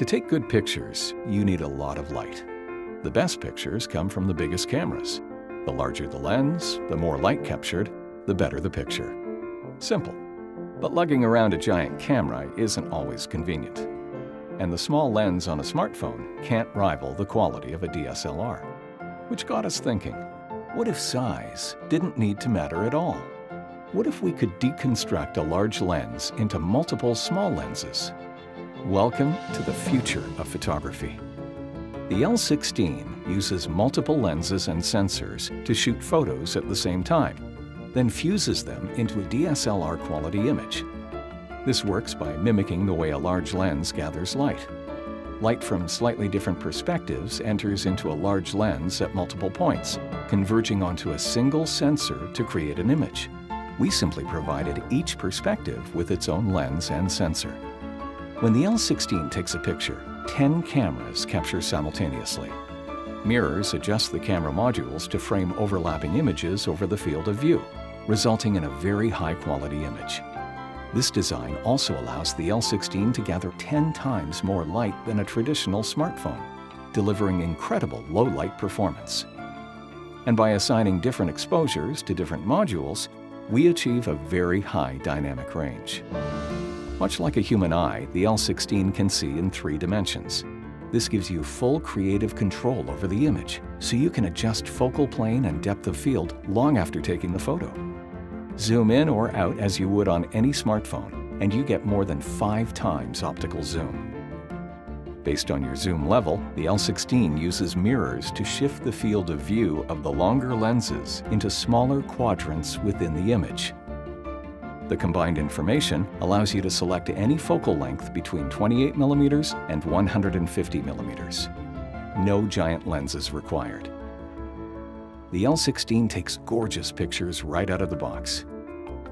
To take good pictures, you need a lot of light. The best pictures come from the biggest cameras. The larger the lens, the more light captured, the better the picture. Simple. But lugging around a giant camera isn't always convenient. And the small lens on a smartphone can't rival the quality of a DSLR. Which got us thinking, what if size didn't need to matter at all? What if we could deconstruct a large lens into multiple small lenses? Welcome to the future of photography. The L16 uses multiple lenses and sensors to shoot photos at the same time, then fuses them into a DSLR quality image. This works by mimicking the way a large lens gathers light. Light from slightly different perspectives enters into a large lens at multiple points, converging onto a single sensor to create an image. We simply provided each perspective with its own lens and sensor. When the L16 takes a picture, 10 cameras capture simultaneously. Mirrors adjust the camera modules to frame overlapping images over the field of view, resulting in a very high-quality image. This design also allows the L16 to gather 10 times more light than a traditional smartphone, delivering incredible low-light performance. And by assigning different exposures to different modules, we achieve a very high dynamic range. Much like a human eye, the L16 can see in three dimensions. This gives you full creative control over the image, so you can adjust focal plane and depth of field long after taking the photo. Zoom in or out as you would on any smartphone, and you get more than five times optical zoom. Based on your zoom level, the L16 uses mirrors to shift the field of view of the longer lenses into smaller quadrants within the image. The combined information allows you to select any focal length between 28mm and 150mm. No giant lenses required. The L16 takes gorgeous pictures right out of the box.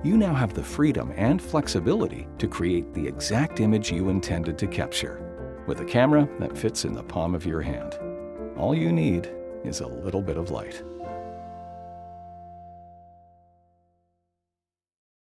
You now have the freedom and flexibility to create the exact image you intended to capture with a camera that fits in the palm of your hand. All you need is a little bit of light.